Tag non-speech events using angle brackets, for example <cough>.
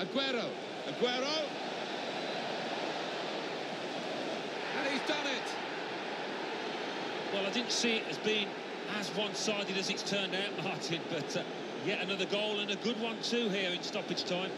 Aguero. Aguero. And he's done it. Well, I didn't see it as being as one-sided as it's turned out, <laughs> Martin, but uh, yet another goal and a good one too here in stoppage time.